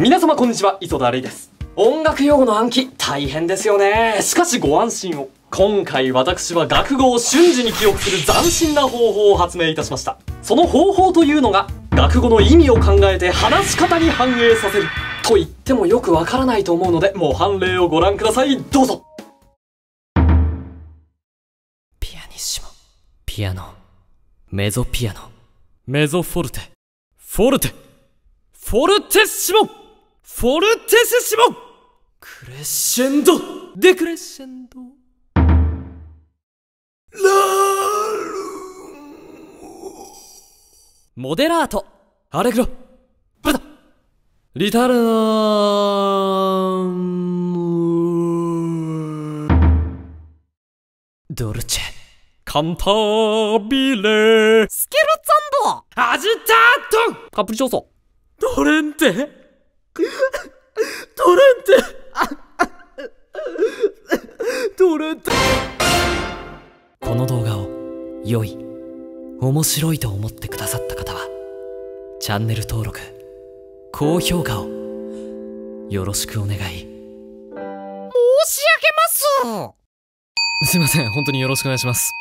皆様こんにちは。磯田レイです。音楽用語の暗記。大変ですよね。しかしご安心を。今回私は楽語を瞬時に記憶する斬新な方法を発明いたしました。その方法というのが楽語の意味を考えて話し方に反映させる。と言ってもよくわからないと思うので模範例をご覧ください。どうぞ。ピアニッシモ。ピアノ。メゾピアノ。メゾフォルテ。フォルテ。フォルテッシモフォルテセシモクレッシェンド。デクレッシェンド。モデラート。アレグロ。ブタ。リタルナドルチェ。カンタビレ。スケルツァンド。アジタート。カプリチョーソトレンテ？トレンテトレンテこの動画を良い面白いと思ってくださった方はチャンネル登録高評価をよろしくお願い。申し上げます。すいません本当によろしくお願いします